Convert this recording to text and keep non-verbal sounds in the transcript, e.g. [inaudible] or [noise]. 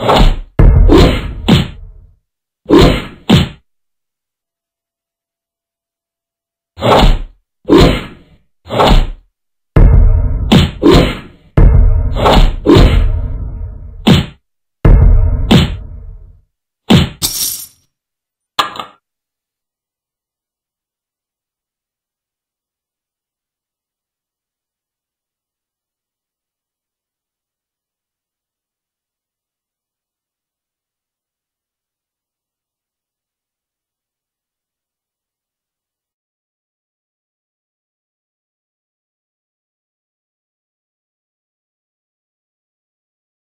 Ugh. [laughs]